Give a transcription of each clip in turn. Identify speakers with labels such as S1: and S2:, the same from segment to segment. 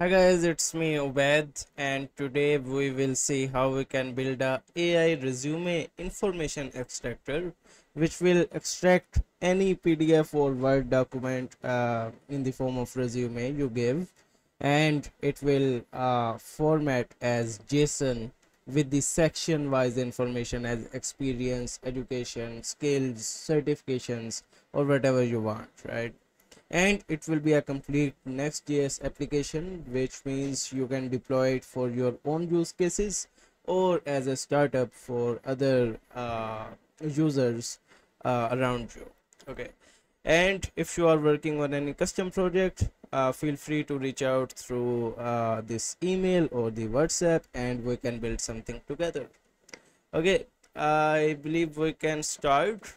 S1: Hi guys, it's me Ubaid and today we will see how we can build a AI resume information extractor which will extract any PDF or Word document uh, in the form of resume you give and it will uh, format as JSON with the section wise information as experience, education, skills, certifications or whatever you want, right? And it will be a complete next.js application which means you can deploy it for your own use cases or as a startup for other uh, users uh, around you. Okay. And if you are working on any custom project uh, feel free to reach out through uh, this email or the whatsapp and we can build something together. Okay. I believe we can start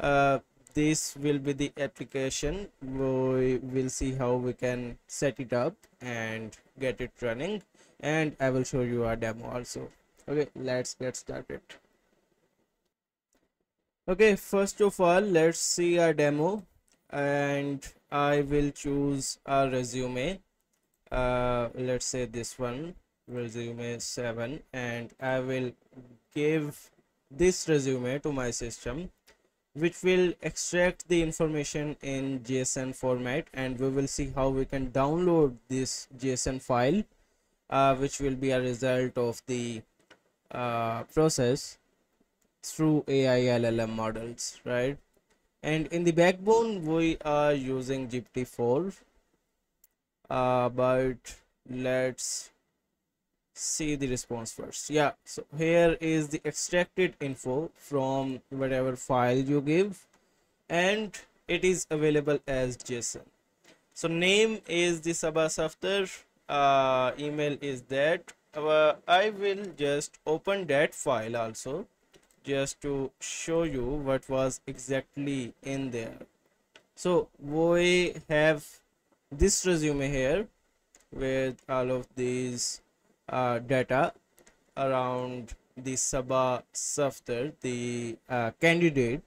S1: uh, this will be the application. We will see how we can set it up and get it running. And i will show you a demo also. Okay let's get started. Okay first of all let's see a demo. And i will choose a resume. Uh let's say this one resume 7 and i will give this resume to my system which will extract the information in JSON format and we will see how we can download this JSON file uh, which will be a result of the uh, process through AI LLM models right? And in the backbone we are using GPT-4 uh, but let's see the response first. Yeah so here is the extracted info from whatever file you give and it is available as json. So name is the sabah safdar uh, email is that. Uh, i will just open that file also just to show you what was exactly in there. So we have this resume here with all of these data around the Sabah Safdar, the uh, candidate.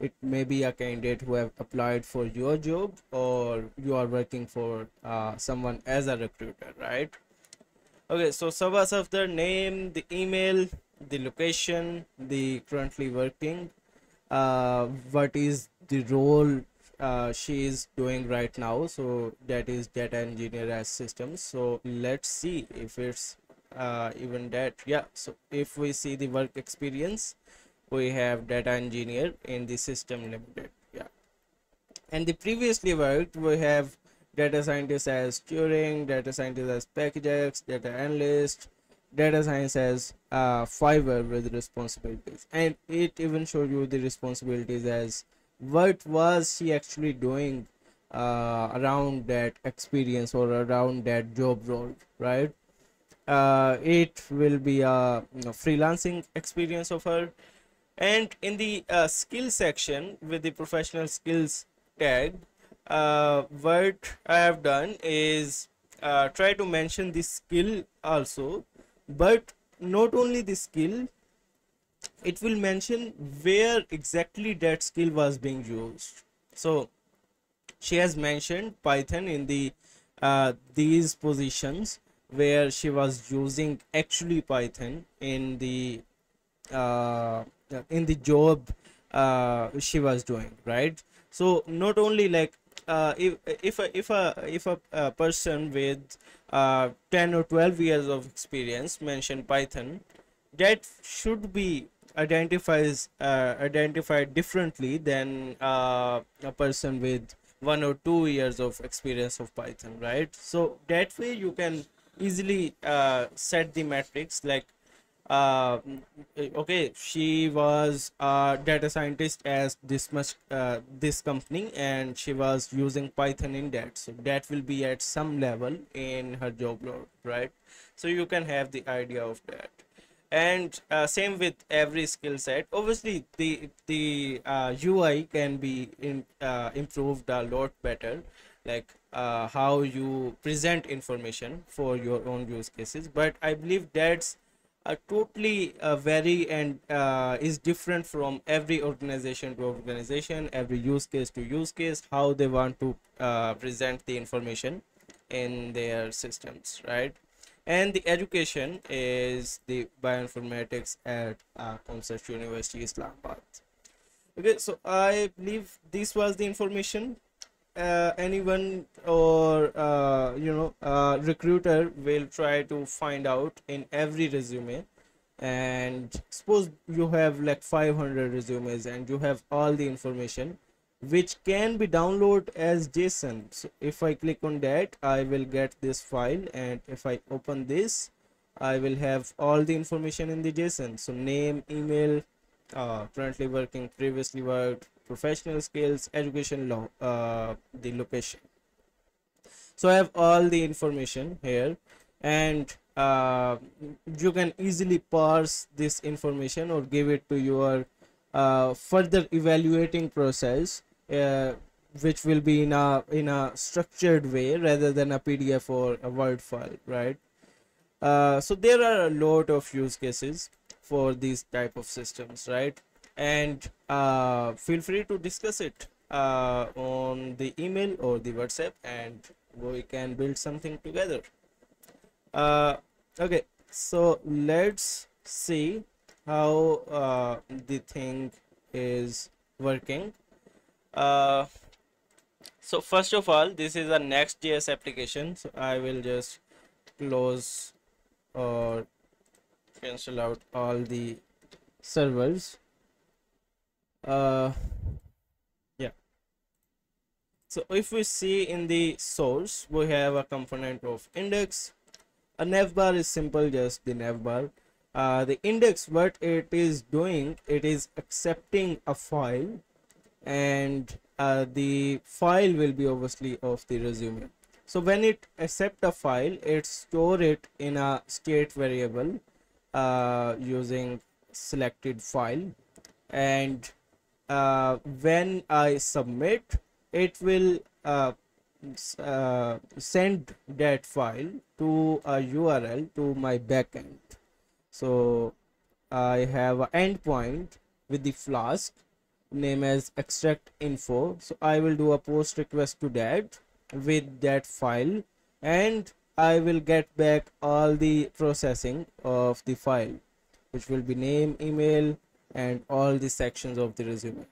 S1: It may be a candidate who have applied for your job or you are working for uh, someone as a recruiter, right? Okay, so Sabah Safdar name, the email, the location, the currently working, uh, what is the role uh, she is doing right now. So that is data engineer as systems. So let's see if it's uh, even that yeah so if we see the work experience we have data engineer in the system limited yeah. And the previously worked we have data scientist as Turing, data scientist as packagex data analyst data science as uh, fiverr with responsibilities. And it even showed you the responsibilities as what was she actually doing uh, around that experience or around that job role right uh, it will be a you know, freelancing experience of her. And in the uh, skill section with the professional skills tag uh, what I have done is uh, try to mention the skill also. But not only the skill it will mention where exactly that skill was being used. So she has mentioned python in the uh, these positions where she was using actually python in the uh, in the job uh, she was doing right? So not only like uh, if if a, if a if a, a person with uh, 10 or 12 years of experience mention python that should be identifies uh, identified differently than uh, a person with one or two years of experience of python right? So that way you can easily uh, set the metrics like uh, okay she was a data scientist as this much uh, this company and she was using python in that. So that will be at some level in her job load right? So you can have the idea of that. And uh, same with every skill set. Obviously the the uh, ui can be in, uh, improved a lot better like uh, how you present information for your own use cases. But i believe that's a totally uh, vary and uh, is different from every organization to organization every use case to use case how they want to uh, present the information in their systems right? And the education is the bioinformatics at uh, University Islamabad. Okay so I believe this was the information uh, anyone or uh, you know recruiter will try to find out in every resume. And suppose you have like 500 resumes and you have all the information which can be downloaded as json. So if i click on that i will get this file. And if i open this i will have all the information in the json. So name email uh, currently working previously worked professional skills education law uh, the location. So i have all the information here and uh, you can easily parse this information or give it to your uh, further evaluating process uh, which will be in a in a structured way rather than a pdf or a word file right? Uh, so there are a lot of use cases for these type of systems right and uh, feel free to discuss it uh, on the email or the whatsapp and we can build something together. Uh, okay. So let's see how uh, the thing is working. Uh, so first of all this is a next.js application. So i will just close or cancel out all the servers uh yeah. So if we see in the source we have a component of index. A navbar is simple just the navbar uh, the index what it is doing it is accepting a file and uh, the file will be obviously of the resume. So when it accept a file it store it in a state variable uh, using selected file and uh, when I submit it will uh, uh, send that file to a URL to my backend. So I have an endpoint with the flask name as extract info. So I will do a post request to that with that file and I will get back all the processing of the file which will be name, email and all the sections of the resume.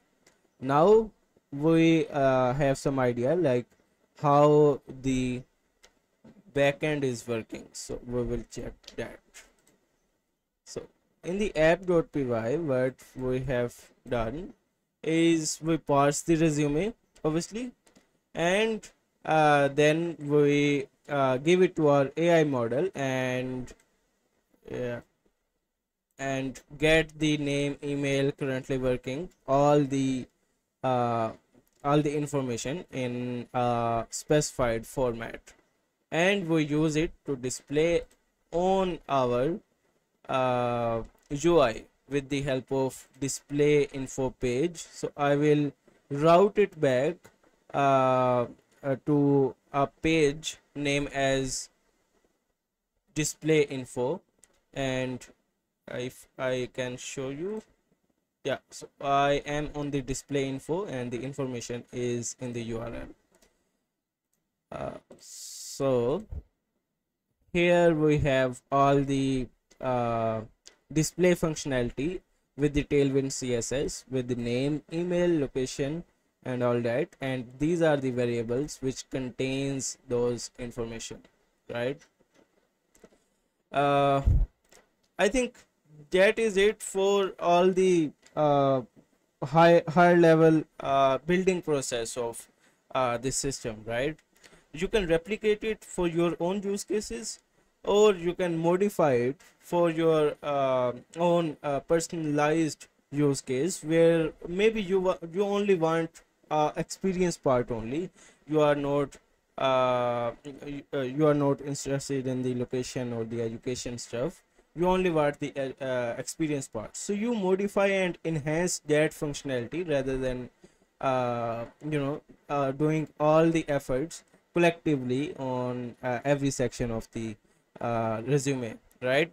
S1: Now we uh, have some idea like how the backend is working so we will check that so in the app.py what we have done is we parse the resume obviously and uh, then we uh, give it to our AI model and yeah and get the name email currently working all the uh, all the information in a specified format. And we use it to display on our uh, UI with the help of display info page. So I will route it back uh, uh, to a page name as display info and if I can show you. Yeah so i am on the display info and the information is in the url uh, so here we have all the uh, display functionality with the tailwind css with the name email location and all that. And these are the variables which contains those information right? Uh, i think that is it for all the uh, high higher level uh, building process of uh, this system right? You can replicate it for your own use cases or you can modify it for your uh, own uh, personalized use case where maybe you you only want uh, experience part only. You are not uh, uh, you are not interested in the location or the education stuff you only want the uh, uh, experience part. So you modify and enhance that functionality rather than uh, you know uh, doing all the efforts collectively on uh, every section of the uh, resume right?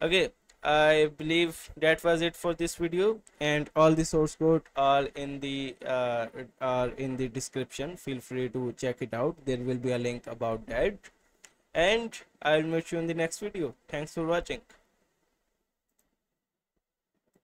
S1: Okay i believe that was it for this video and all the source code are in the are in the description. Feel free to check it out. There will be a link about that and i will meet you in the next video. Thanks for watching.